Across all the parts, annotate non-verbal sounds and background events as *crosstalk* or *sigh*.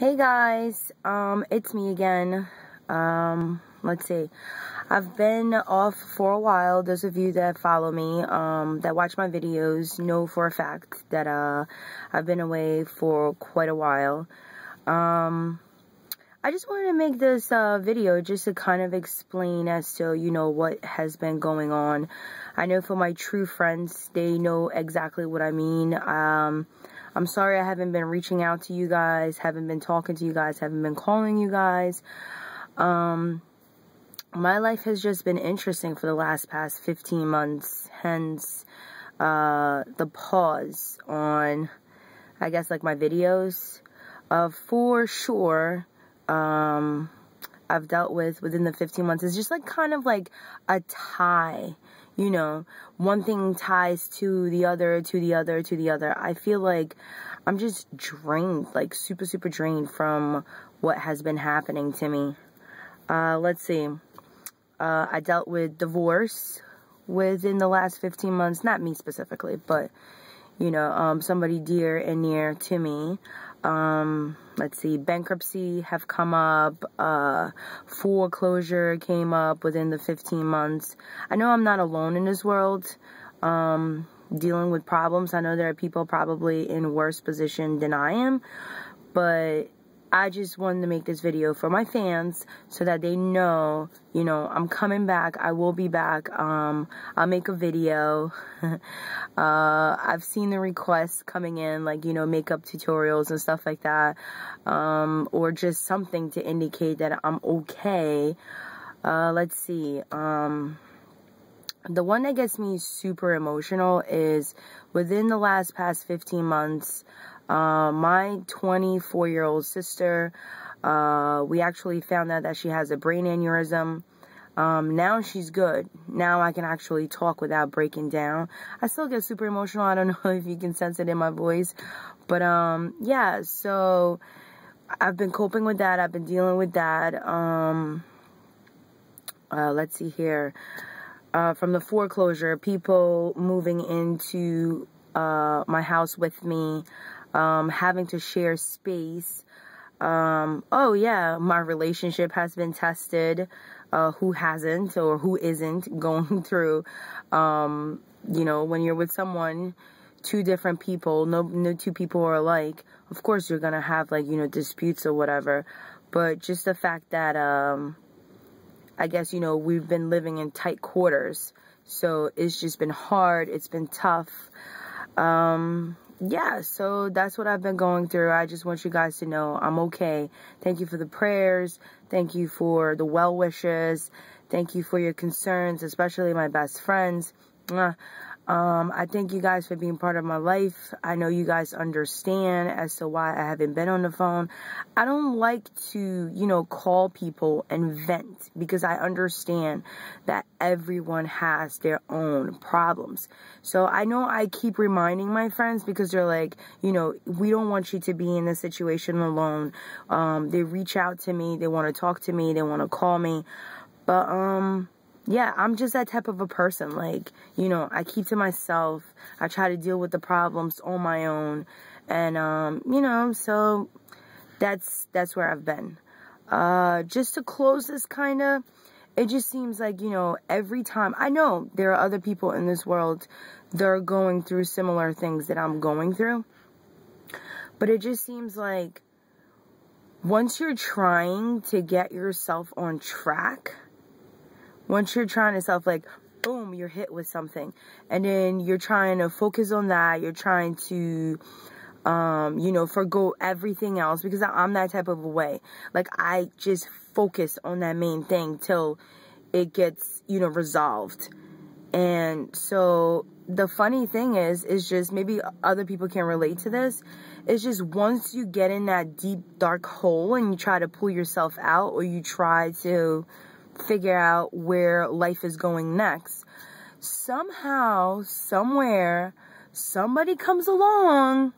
Hey guys, um, it's me again. Um, let's see. I've been off for a while. Those of you that follow me, um, that watch my videos know for a fact that, uh, I've been away for quite a while. Um, I just wanted to make this, uh, video just to kind of explain as to, you know, what has been going on. I know for my true friends, they know exactly what I mean. Um, I'm sorry I haven't been reaching out to you guys, haven't been talking to you guys, haven't been calling you guys. Um, my life has just been interesting for the last past 15 months, hence uh, the pause on, I guess, like my videos. Uh, for sure, um, I've dealt with within the 15 months is just like kind of like a tie you know, one thing ties to the other, to the other, to the other. I feel like I'm just drained, like super, super drained from what has been happening to me. Uh, let's see. Uh, I dealt with divorce within the last 15 months. Not me specifically, but, you know, um, somebody dear and near to me. Um, let's see, bankruptcy have come up, uh, foreclosure came up within the 15 months. I know I'm not alone in this world, um, dealing with problems. I know there are people probably in worse position than I am, but I just wanted to make this video for my fans so that they know, you know, I'm coming back. I will be back. Um, I'll make a video. *laughs* uh, I've seen the requests coming in, like, you know, makeup tutorials and stuff like that. Um, or just something to indicate that I'm okay. Uh, let's see. Um, the one that gets me super emotional is within the last past 15 months, uh, my 24 year old sister, uh, we actually found out that she has a brain aneurysm. Um, now she's good. Now I can actually talk without breaking down. I still get super emotional. I don't *laughs* know if you can sense it in my voice. But, um, yeah, so I've been coping with that. I've been dealing with that. Um, uh, let's see here. Uh, from the foreclosure, people moving into uh, my house with me um, having to share space. Um, oh yeah, my relationship has been tested. Uh, who hasn't or who isn't *laughs* going through, um, you know, when you're with someone, two different people, no, no two people are alike. Of course, you're gonna have like you know disputes or whatever, but just the fact that um, I guess you know we've been living in tight quarters, so it's just been hard. It's been tough. Um, yeah, so that's what I've been going through. I just want you guys to know I'm okay. Thank you for the prayers. Thank you for the well wishes. Thank you for your concerns, especially my best friends. Um, I thank you guys for being part of my life. I know you guys understand as to why I haven't been on the phone. I don't like to, you know, call people and vent because I understand that everyone has their own problems. So I know I keep reminding my friends because they're like, you know, we don't want you to be in this situation alone. Um, they reach out to me, they want to talk to me, they want to call me. But, um, yeah, I'm just that type of a person. Like, you know, I keep to myself. I try to deal with the problems on my own. And, um, you know, so that's, that's where I've been. Uh, just to close this kind of, it just seems like, you know, every time, I know there are other people in this world that are going through similar things that I'm going through. But it just seems like once you're trying to get yourself on track, once you're trying to self like boom you're hit with something. And then you're trying to focus on that. You're trying to um you know forgo everything else because i'm that type of a way. Like i just focus on that main thing till it gets you know resolved. And so the funny thing is is just maybe other people can relate to this. It's just once you get in that deep dark hole and you try to pull yourself out or you try to figure out where life is going next. Somehow, somewhere, somebody comes along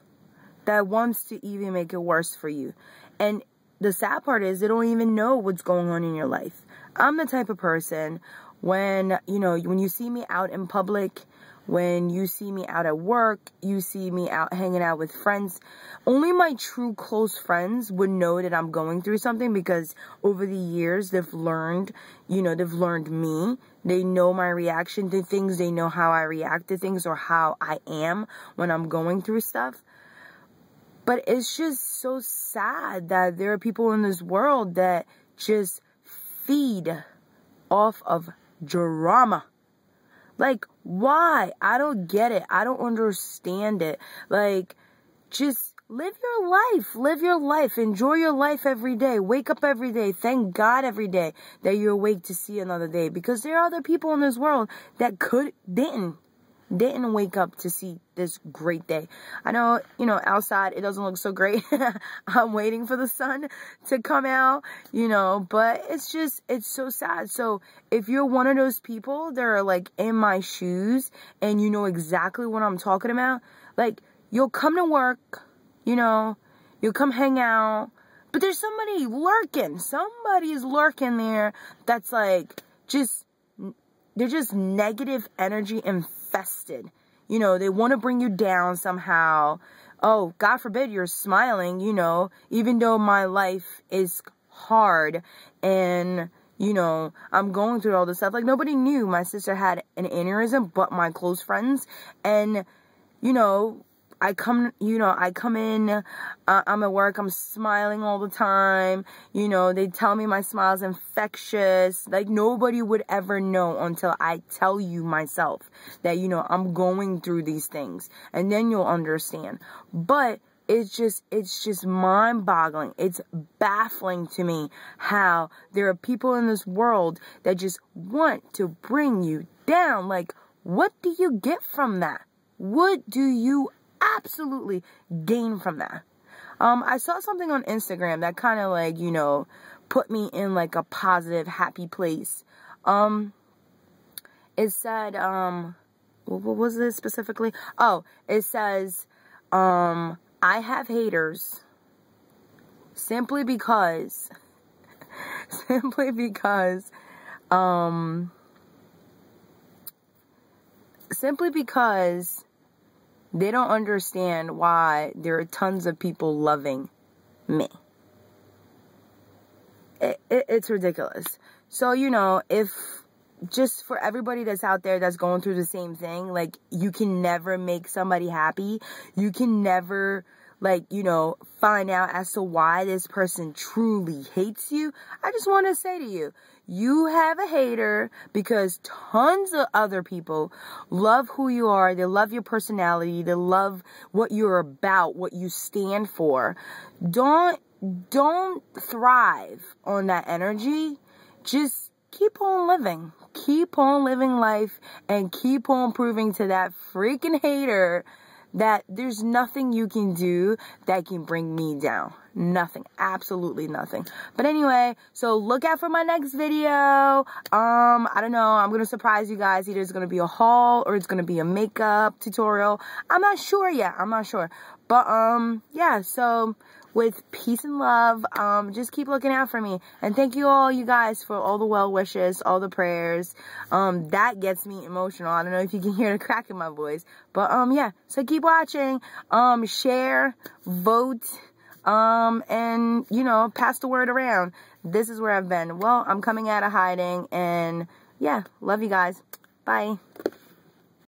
that wants to even make it worse for you. And the sad part is they don't even know what's going on in your life. I'm the type of person when, you know, when you see me out in public when you see me out at work, you see me out hanging out with friends, only my true close friends would know that I'm going through something because over the years they've learned, you know, they've learned me. They know my reaction to things. They know how I react to things or how I am when I'm going through stuff. But it's just so sad that there are people in this world that just feed off of drama. Like, why? I don't get it. I don't understand it. Like, just live your life. Live your life. Enjoy your life every day. Wake up every day. Thank God every day that you're awake to see another day. Because there are other people in this world that could, didn't didn't wake up to see this great day. I know, you know, outside it doesn't look so great. *laughs* I'm waiting for the sun to come out, you know, but it's just, it's so sad. So if you're one of those people that are like in my shoes and you know exactly what I'm talking about, like you'll come to work, you know, you'll come hang out, but there's somebody lurking. Somebody is lurking there that's like just, they're just negative energy infested. You know, they want to bring you down somehow. Oh, God forbid you're smiling, you know, even though my life is hard and, you know, I'm going through all this stuff. Like, nobody knew my sister had an aneurysm but my close friends. And, you know, I come, you know, I come in, uh, I'm at work, I'm smiling all the time. You know, they tell me my smile's infectious. Like, nobody would ever know until I tell you myself that, you know, I'm going through these things. And then you'll understand. But, it's just it's just mind boggling it's baffling to me how there are people in this world that just want to bring you down like what do you get from that what do you absolutely gain from that. Um, I saw something on Instagram that kind of like, you know, put me in like a positive, happy place. Um, it said, um, what was it specifically? Oh, it says, um, I have haters simply because, *laughs* simply because, um, simply because they don't understand why there are tons of people loving me. It, it, it's ridiculous. So, you know, if just for everybody that's out there that's going through the same thing, like you can never make somebody happy. You can never like, you know, find out as to why this person truly hates you. I just want to say to you, you have a hater because tons of other people love who you are. They love your personality. They love what you're about, what you stand for. Don't, don't thrive on that energy. Just keep on living. Keep on living life and keep on proving to that freaking hater that there's nothing you can do that can bring me down. Nothing. Absolutely nothing. But anyway, so look out for my next video. Um, I don't know. I'm going to surprise you guys. Either it's going to be a haul or it's going to be a makeup tutorial. I'm not sure yet. I'm not sure. But, um, yeah, so with peace and love. Um, just keep looking out for me. And thank you all you guys for all the well wishes, all the prayers. Um, that gets me emotional. I don't know if you can *laughs* hear the crack in my voice. But um yeah, so keep watching. Um, share, vote, um, and you know, pass the word around. This is where I've been. Well, I'm coming out of hiding and yeah, love you guys. Bye.